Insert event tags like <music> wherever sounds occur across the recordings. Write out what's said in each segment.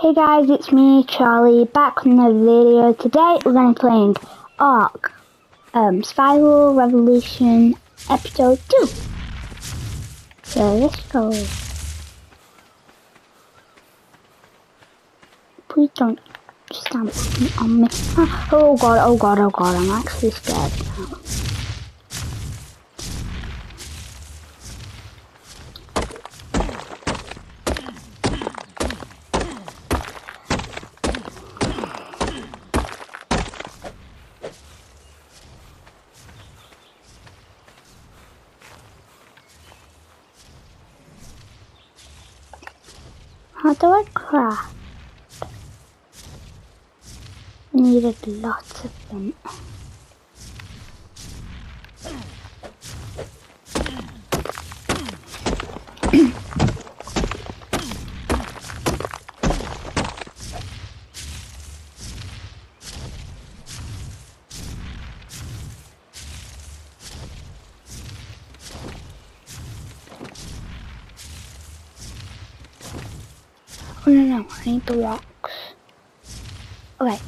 Hey guys, it's me, Charlie, back with another video. Today we're going to be playing Ark, um, Spiral Revolution Episode 2. So let's go. Please don't stamp on me. Oh god, oh god, oh god, I'm actually scared now. I craft? Needed lots of them. Oh no no, I need the rocks. Okay.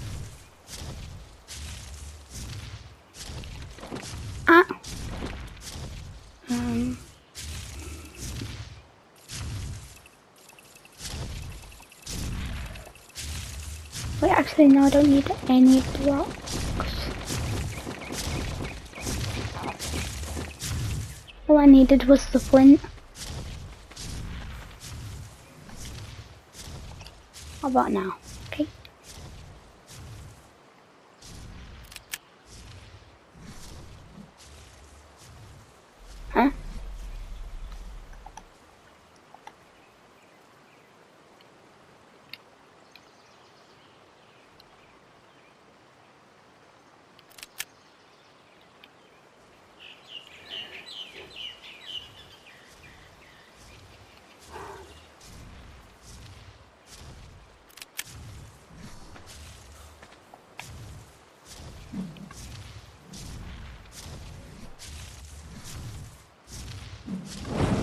Ah. Um. Wait, actually no, I don't need any blocks. All I needed was the flint. How about now? Okay. Huh?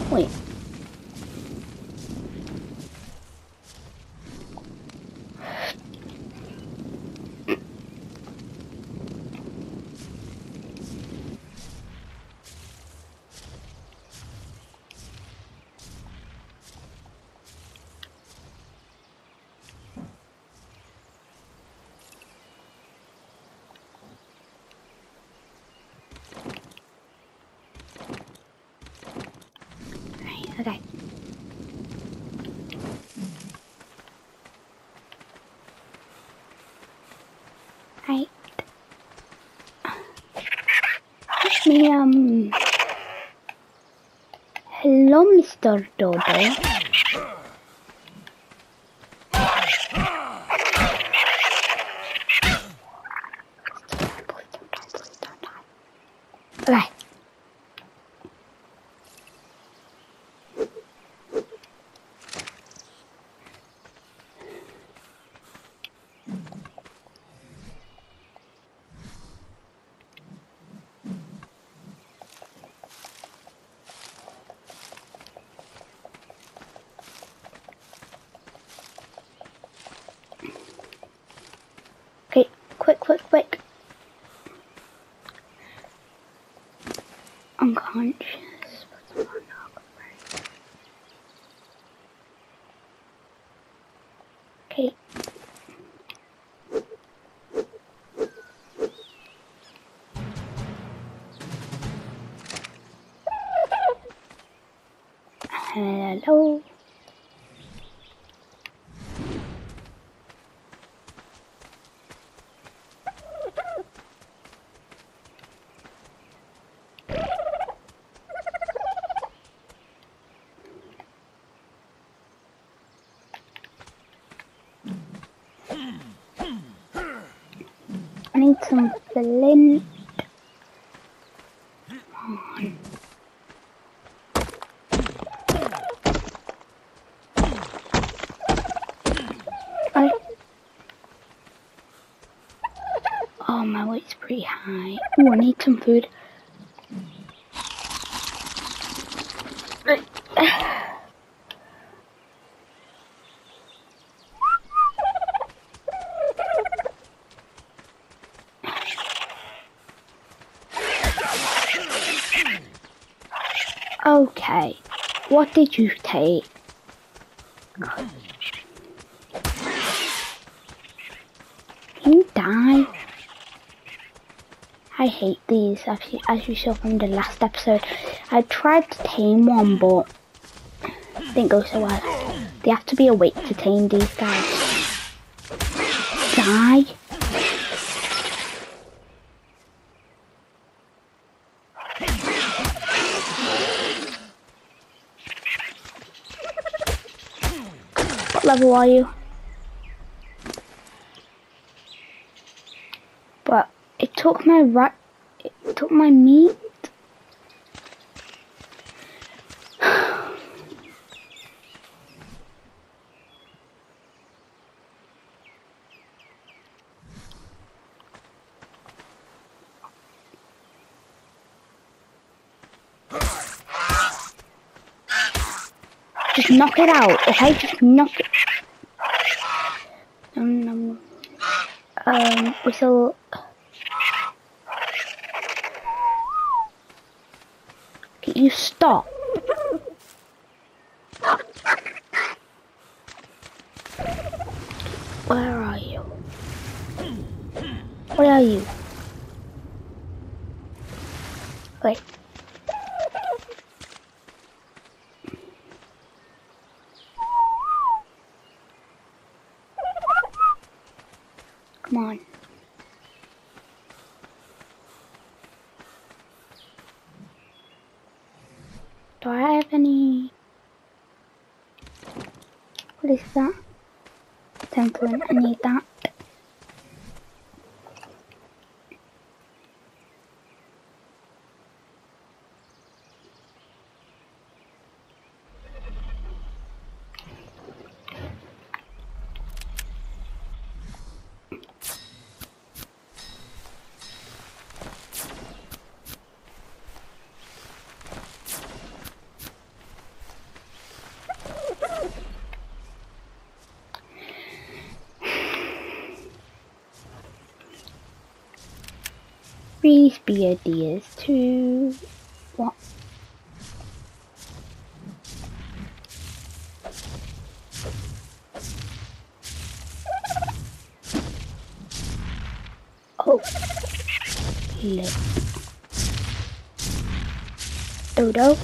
Wait. Right, okay. Right. Let me, um... Hello, Mr. Dodo. Okay. Okay, quick, quick. Unconscious. Okay. Hello. I need some flint. I... Oh, my weight's pretty high. Oh, I need some food. Okay. What did you take? You die. I hate these, as you, as you saw from the last episode. I tried to tame one, but didn't go so well. They have to be awake to tame these guys. Die. What level are you? But it took my right, it took my meat. Just knock it out, okay? Just knock it. Um, um, um whistle. Can you stop? Where are you? Where are you? Wait. Do I have any? What is that? Template. I need that. Please be a to what? Oh, look. Dodo,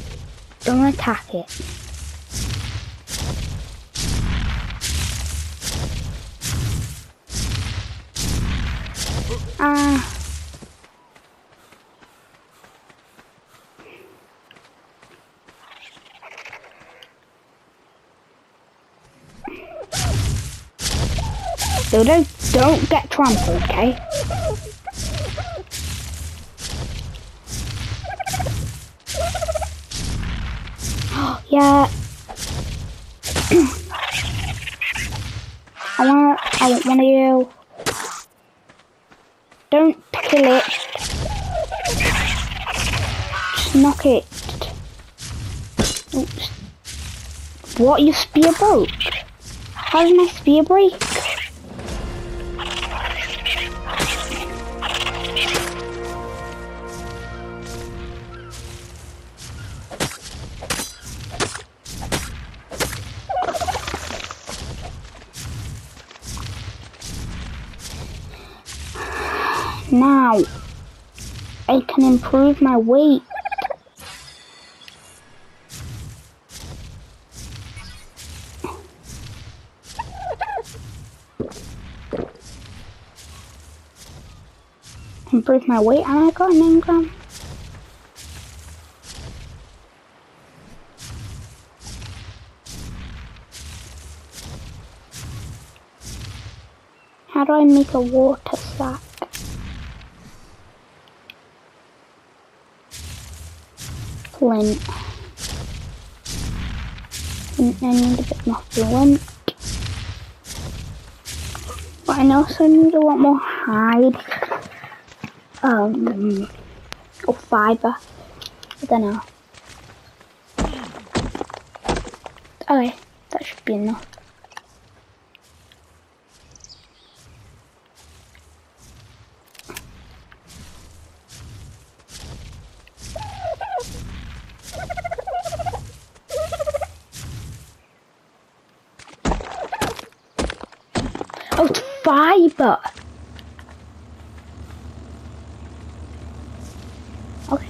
don't attack it. Ah. Dodo, don't get trampled, okay? <gasps> yeah. <clears throat> I want I want one of you. Don't kill it. Just knock it. Oops. What, your spear broke? How did my spear break? Can improve my weight. Improve my weight and I got an engram. How do I make a water Flint. I need a bit more flint. But I also need a lot more hide. Um, or fiber. I don't know. Okay, that should be enough. Fiber. Okay.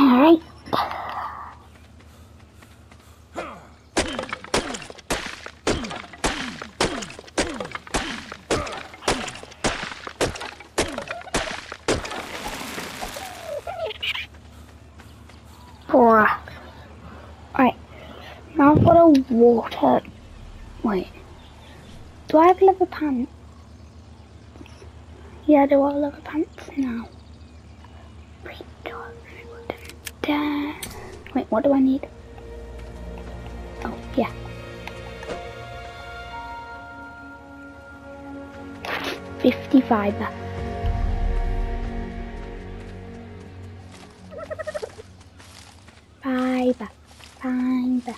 Alright. Four. Alright. Now I've got a water. Wait. Do I have leather pants? Yeah, do I have leather pants now? Wait, what do I need? Oh, yeah. Fifty fiber. Fiber. Fiber.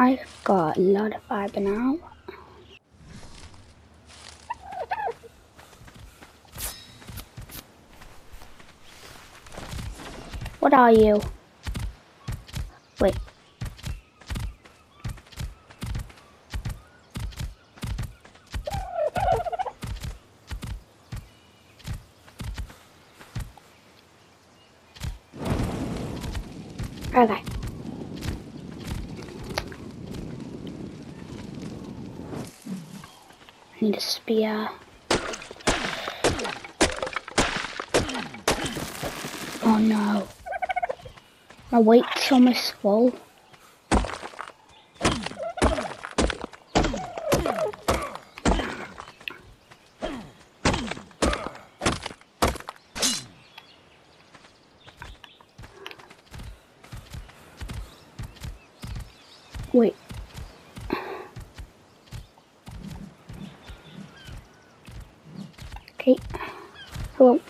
I've got a lot of fiber now. What are you? Wait. Okay. I need a spear. Oh no. My weight's almost full. Wait. Okay. Oh,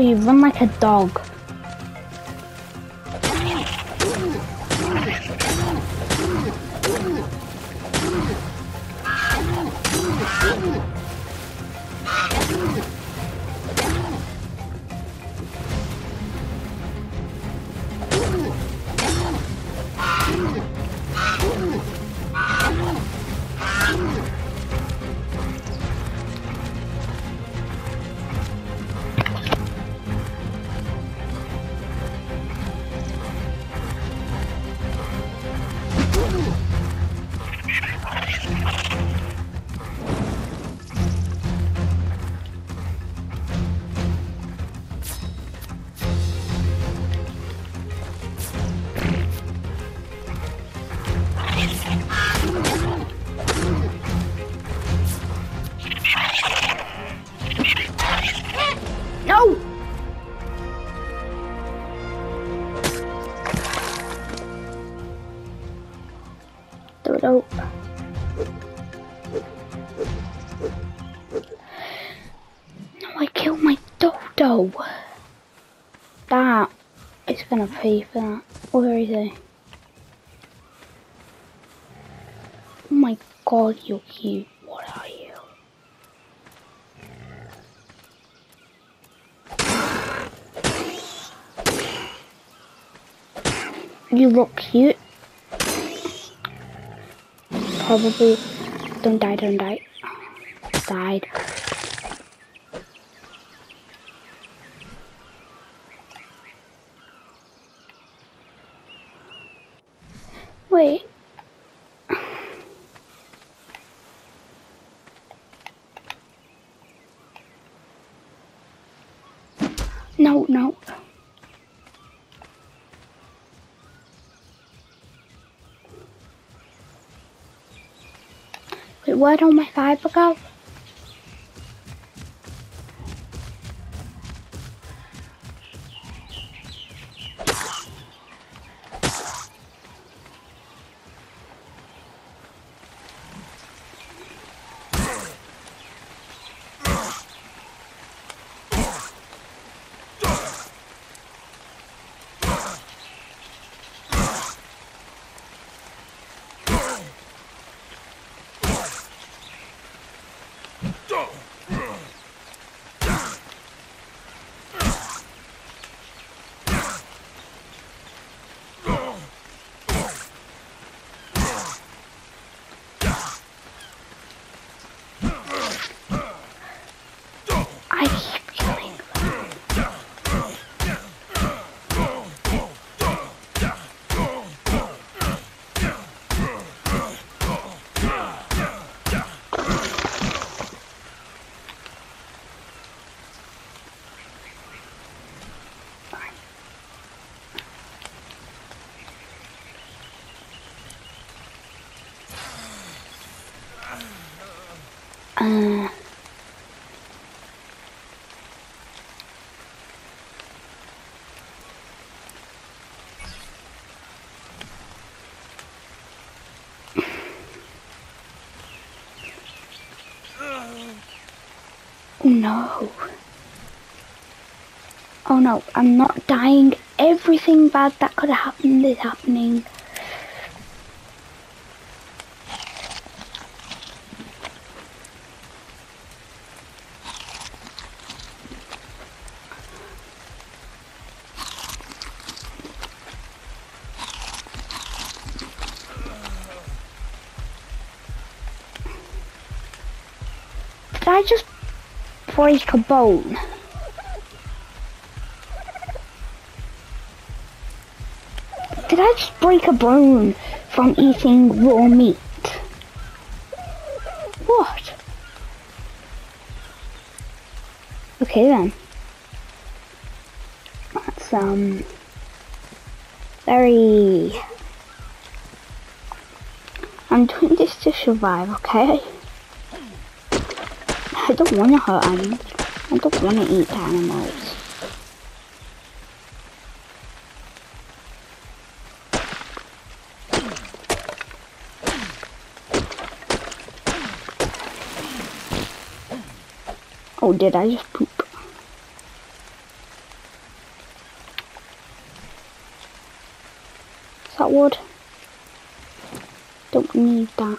you run like a dog. Gonna pay for that. Where is he? Oh my god, you're cute. What are you? You look cute. Probably. Don't die, don't die. Died. No, no. Wait, on my fiber go? I keep killing them. Uh, oh no. Oh no, I'm not dying. Everything bad that could have happened is happening. Break a bone? Did I just break a bone from eating raw meat? What? Okay then. That's um very I'm doing this to survive, okay? I don't want to hurt animals. I don't want to eat animals. Oh, did I just poop? Is that wood? Don't need that.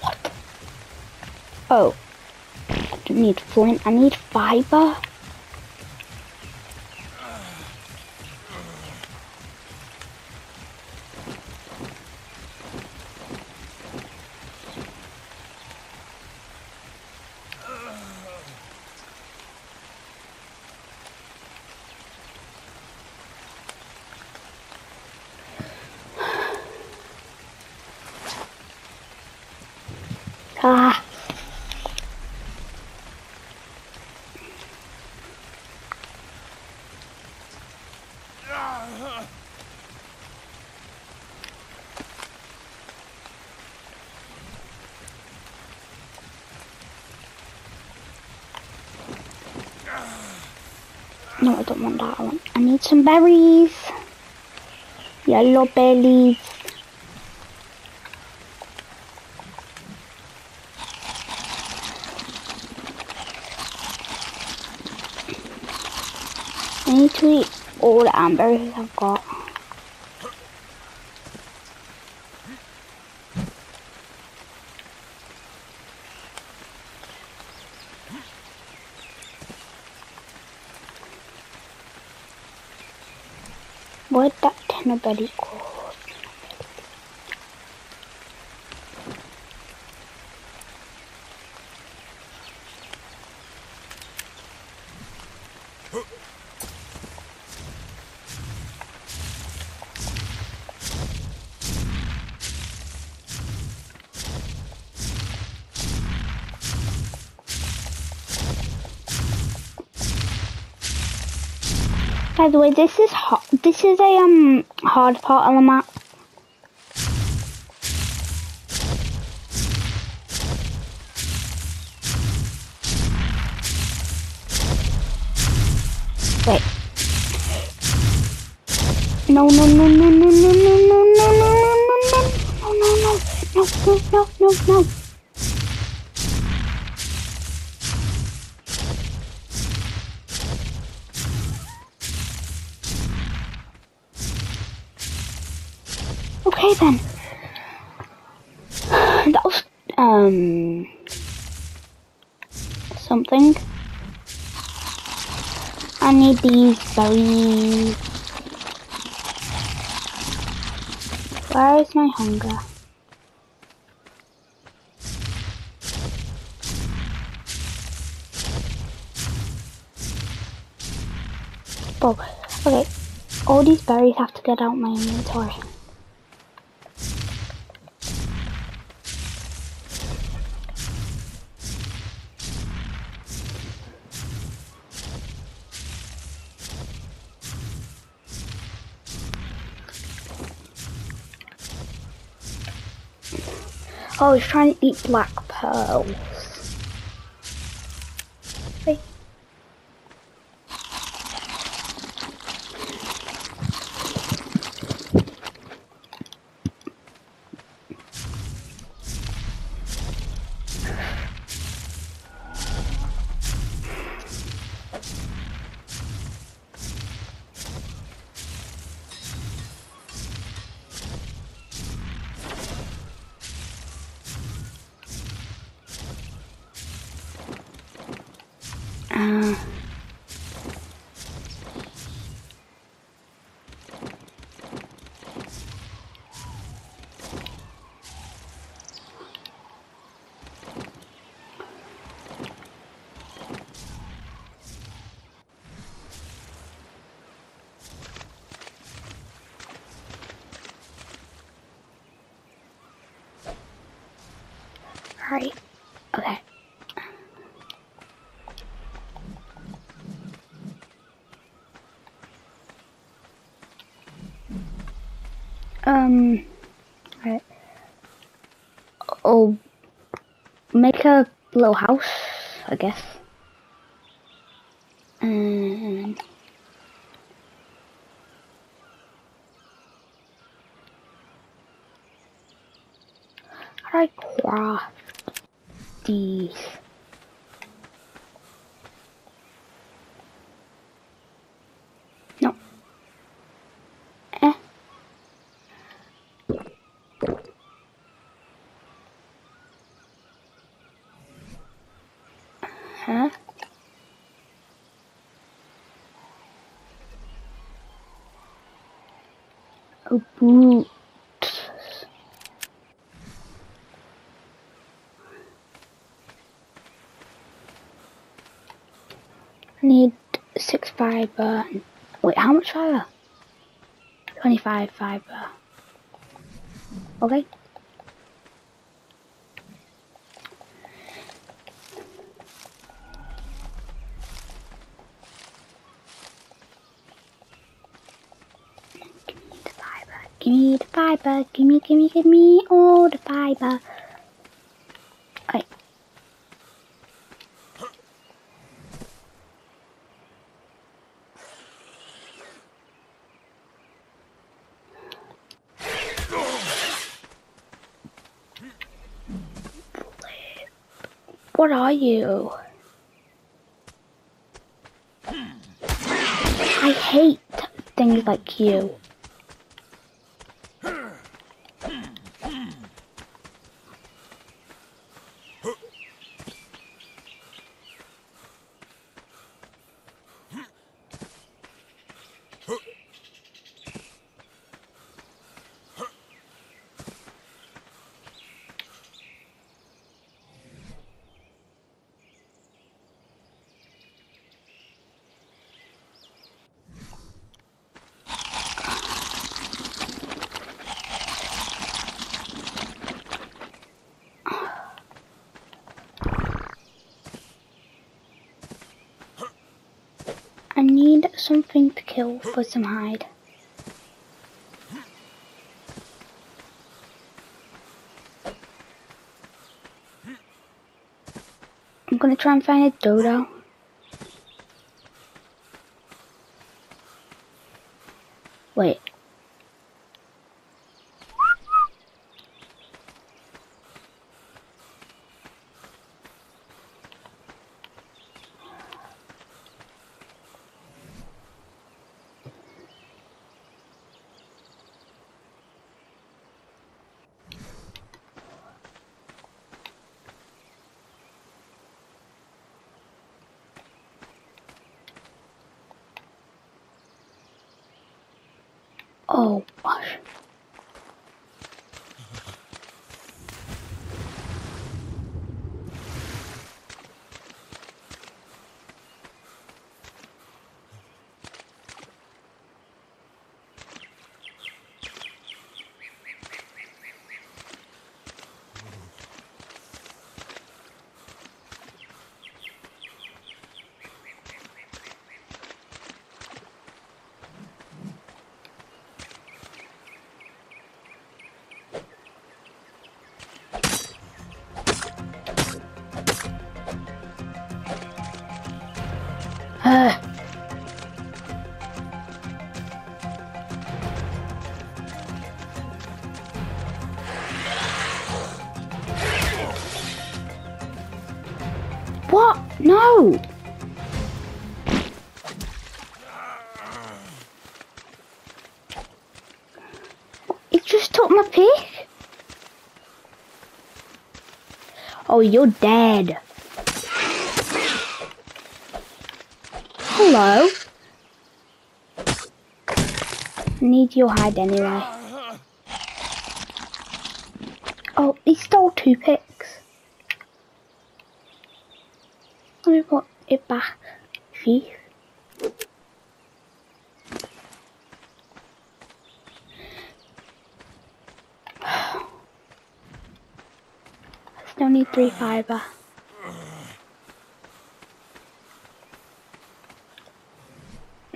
What? Oh. I don't need flint. I need fiber. Uh, No, I don't want that one. I need some berries. Yellow berries. I need to eat all the amarberries I've got. Where'd that By the way, this is hot. This is a um hard part of Okay then. <sighs> That was um something. I need these berries. Where is my hunger? Oh, okay. All these berries have to get out my inventory. Oh, he's trying to eat black pearls. Alright. Okay. Um, right. Oh, make a little house, I guess. And how do I craft these? No. Eh. Huh? Boot. I need six fiber. Wait, how much fiber? 25 fiber. Okay. Give me the fiber. Give me, give me, give me all the fiber. Alright. What are you? I hate things like you. For some hide. I'm gonna try and find a dodo. Wait. Oh gosh. Oh, you're dead. Hello. Need your hide anyway. Oh, he stole two picks. Let me put it back. Need three fiber. Uh.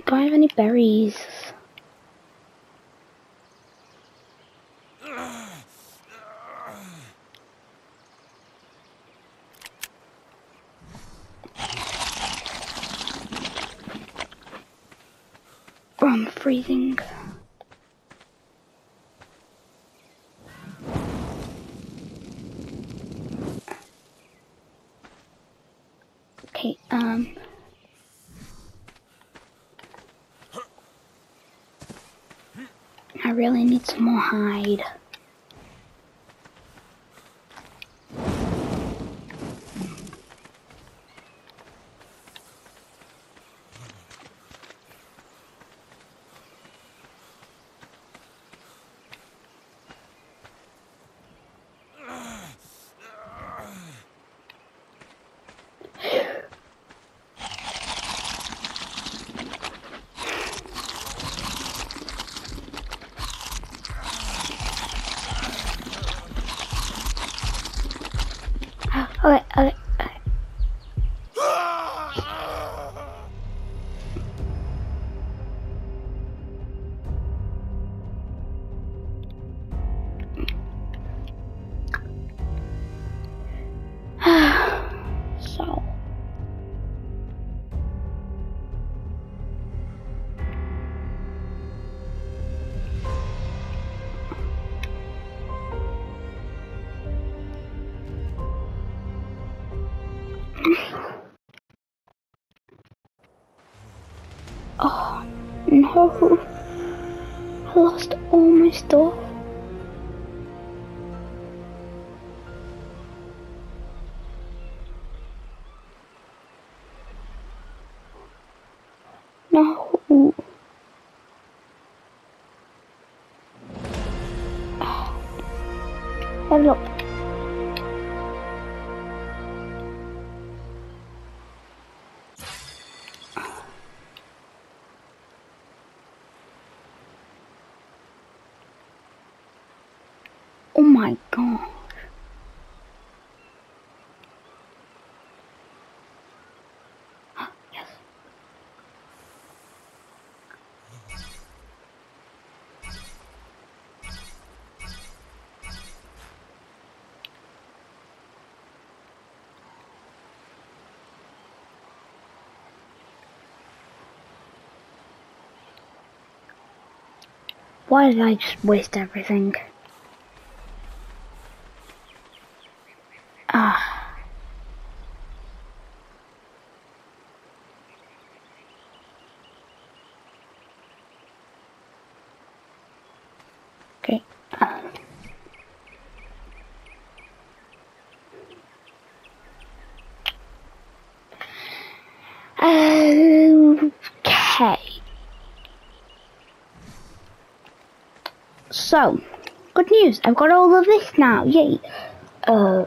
Do I have any berries? Oh, I'm freezing. Okay, um... I really need some more hide. No. I lost all my stuff. Why did I just waste everything? Ah. Okay. Okay. So, good news. I've got all of this now. Yay. Uh.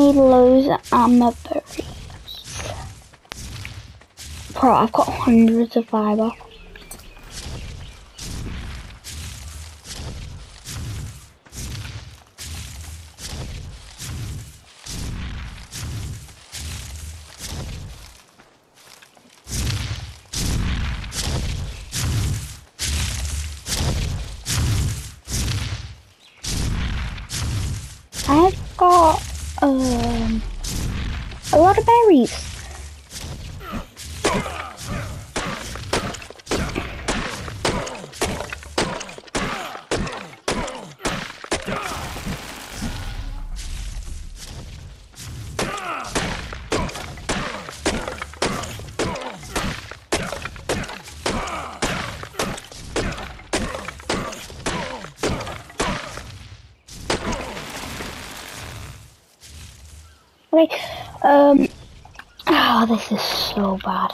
Loads of armor berries. Bro, I've got hundreds of fiber. I've got um a lot of berries. Okay, um, oh, this is so bad.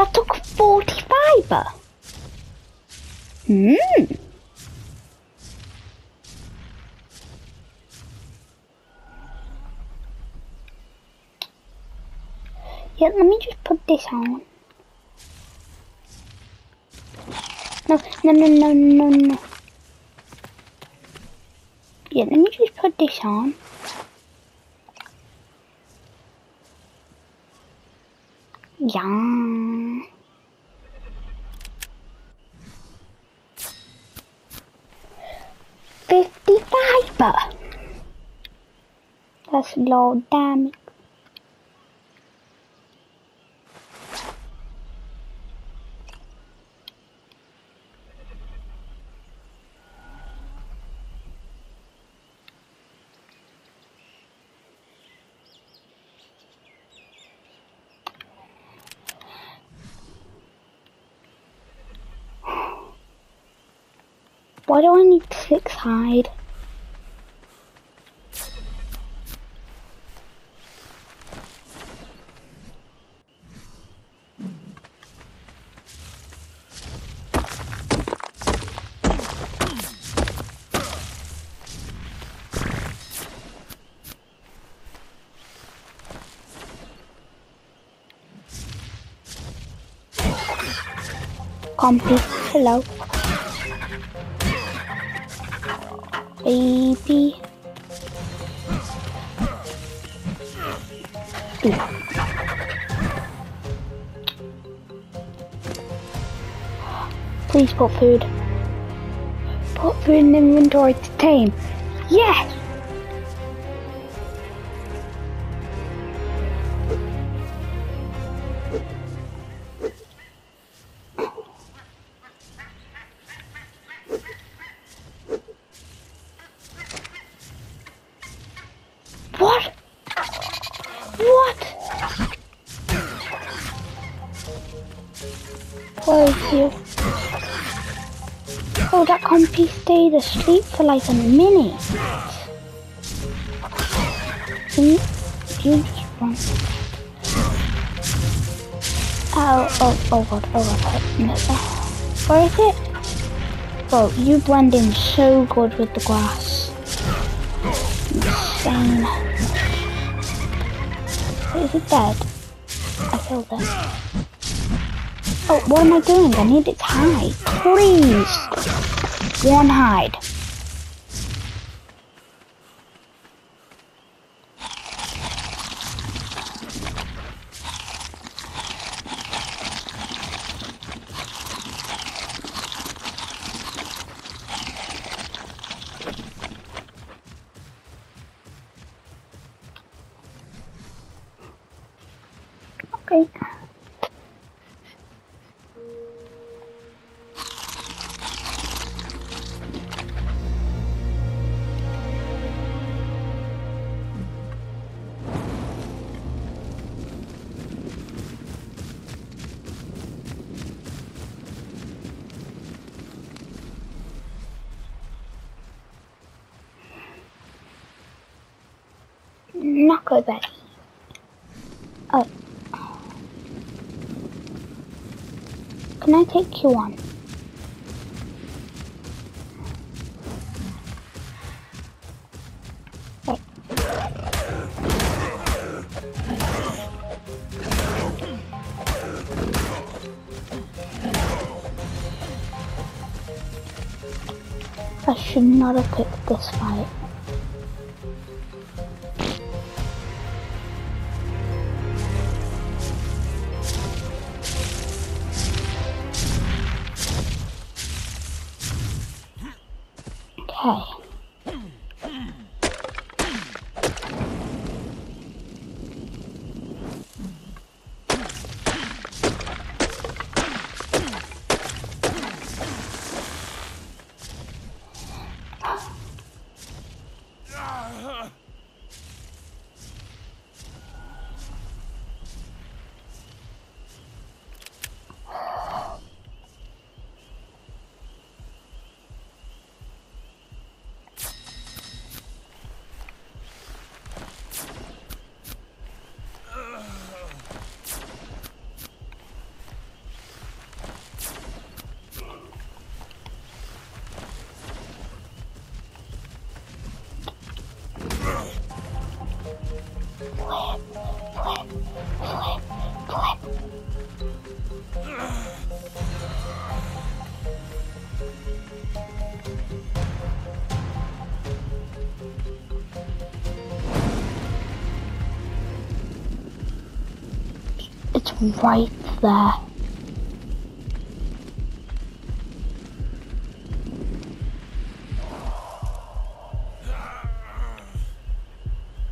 That took 40 fiber. Hmm. Yeah, let me just put this on. No, no, no, no, no. Yeah, let me just put this on. Yeah. Fifty fiber. That's low damage. Why do I need six hide? Compy, hello. Baby. Please put food. Put food in the inventory to tame. Yes! What? Where is you? Oh, that compy stayed asleep for like a minute. Hmm? You just Oh, oh, oh god, oh god, oh god. Where is it? Bro, you blend in so good with the grass. Insane. Is it dead? I killed it. Oh, what am I doing? I need it to hide. Please! One hide. Take you on? I should not have picked this fight. Right there.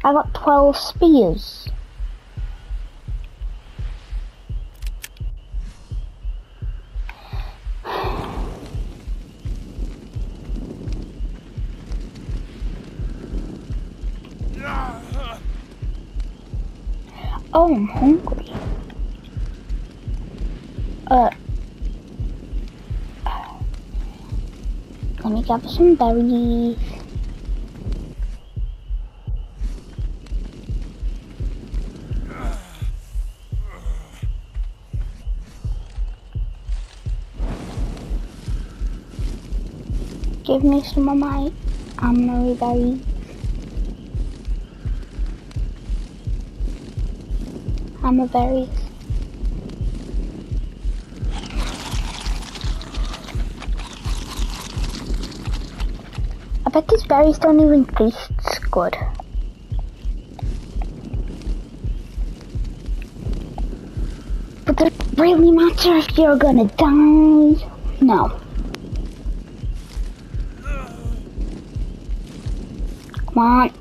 I got 12 spears. Oh, I'm hungry. Me some berries. Give me some of my amarberries. Armor berries. Bet these berries don't even taste good. But it really matter if you're gonna die? No. Come on.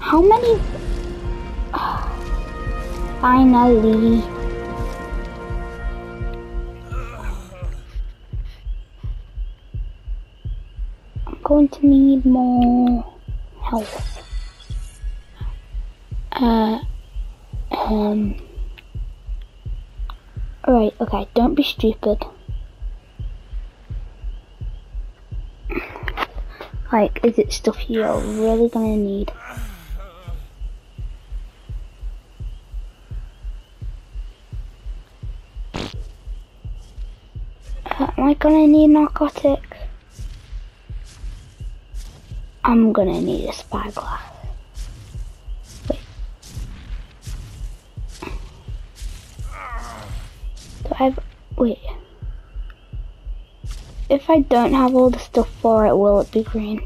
How many? <sighs> Finally. Going to need more health. Uh, um, Alright, okay, don't be stupid. Like, is it stuff you're really gonna need? Uh, am I gonna need narcotics? I'm gonna need a spyglass. Wait. Do I have, wait. If I don't have all the stuff for it, will it be green?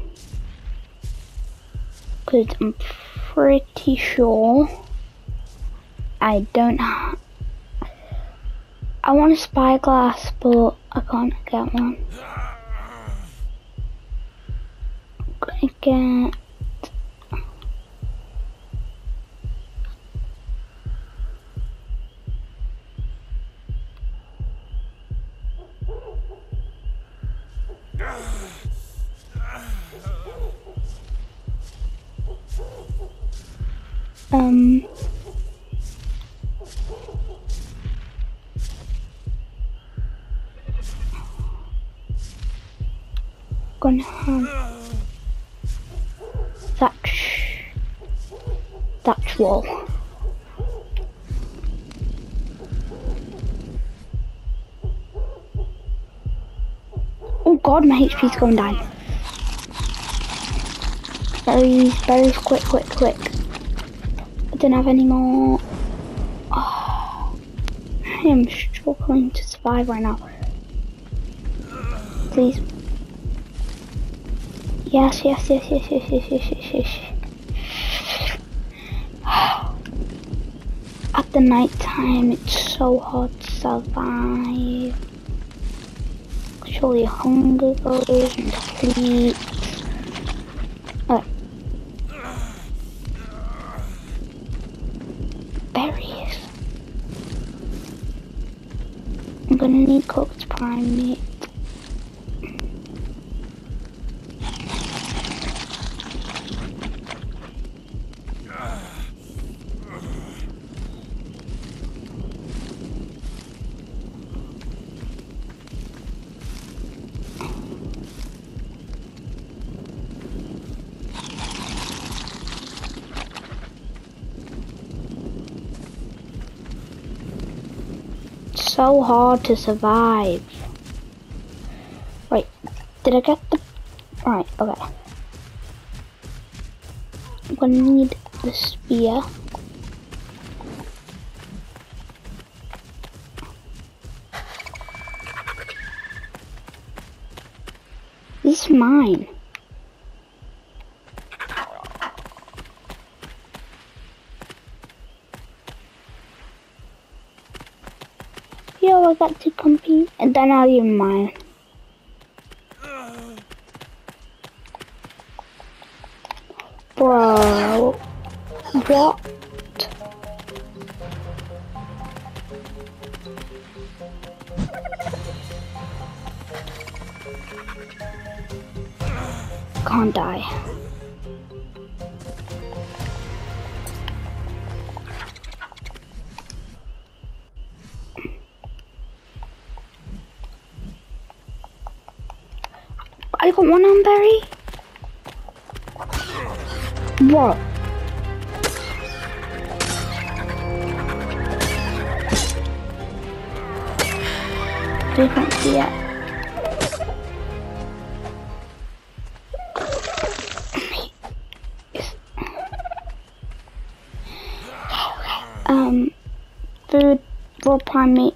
Because I'm pretty sure I don't have, I want a spyglass, but I can't get one. again HP's going down. Berries, berries, quick, quick, quick. I don't have any more. Oh, I am struggling to survive right now. Please. Yes, yes, yes, yes, yes, yes, yes, yes, yes. At the night time, it's so hard to survive actually hungry and sleep. So hard to survive. Wait, did I get the... Right, okay. I'm gonna need the spear. This is mine. Got to compete, and then I'll even mine. Bro, what? Can't die. I got one on berry. What? They can't see it. Um, food, raw prime meat.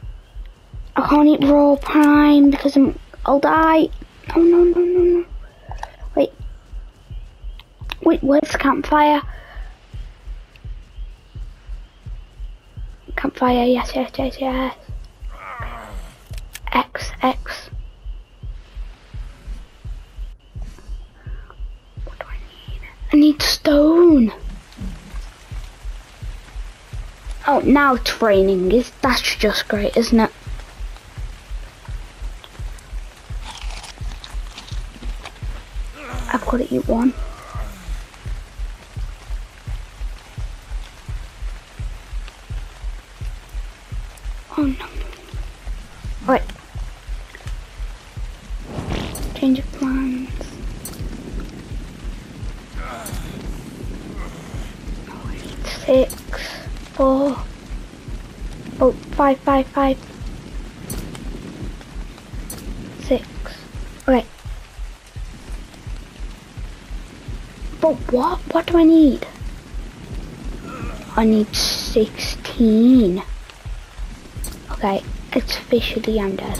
I can't eat raw prime because I'm, I'll die. No, no, no, no, no. Wait. Wait, where's the campfire? Campfire, yes, yes, yes, yes. X, X. What do I need? I need stone. Oh, now training is, that's just great, isn't it? To eat one. Oh no. Alright. Change of plans. Oh, six, four, oh, five, five, five, What? What do I need? I need 16. Okay, it's officially I'm dead.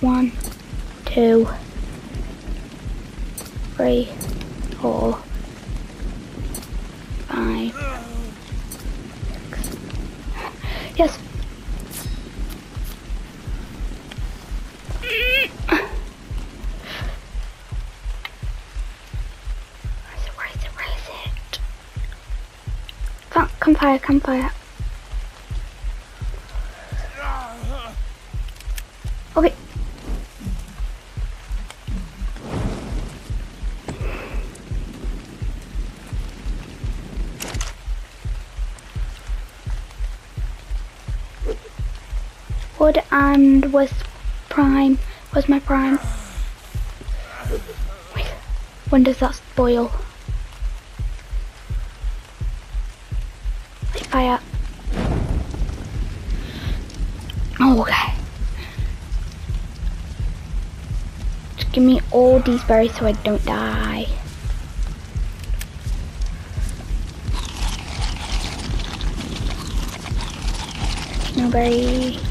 One, two, three, four, Come, come fire, come fire. Okay. Wood and was prime. Was my prime? When does that spoil? Give me all these berries so I don't die. Snowberry. Cooked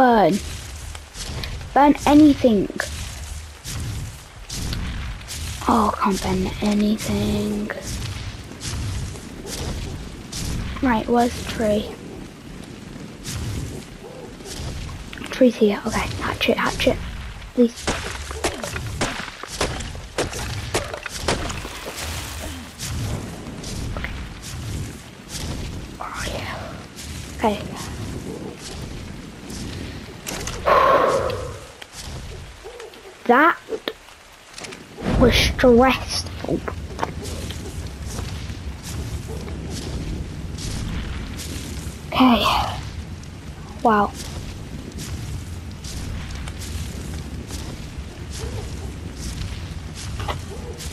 burn? Burn anything. Oh, can't burn anything. Right, where's the tree? Tree's here. Okay, hatch it, hatch it. Please. Was stressful. Okay. Wow.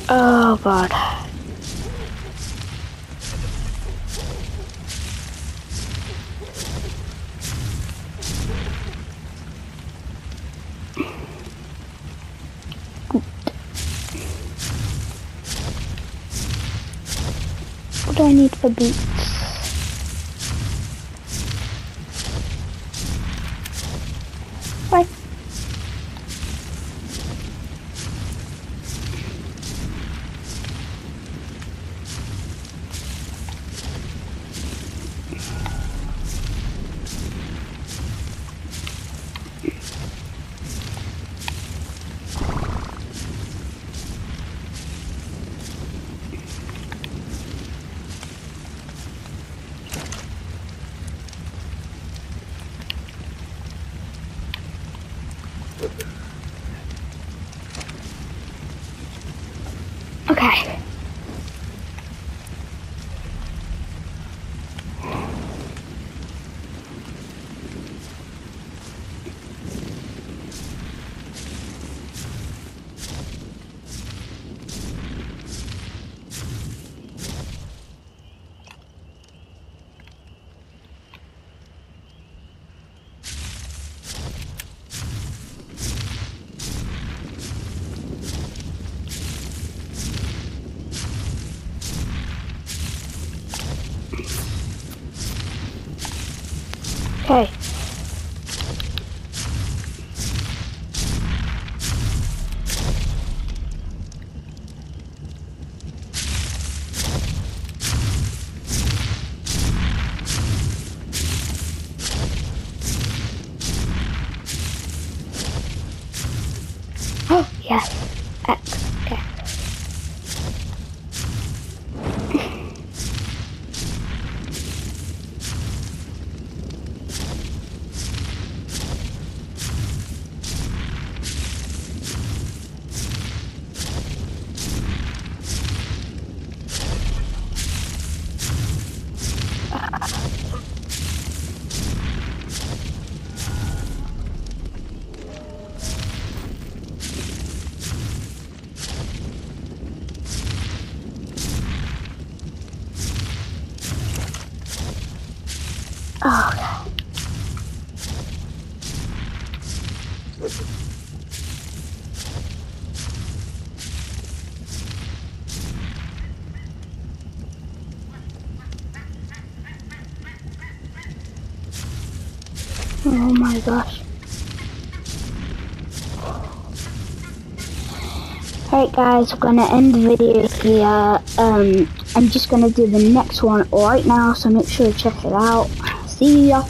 Oh god. What do I Okay. Guys, we're gonna end the video here. Um, I'm just gonna do the next one right now, so make sure to check it out. See ya.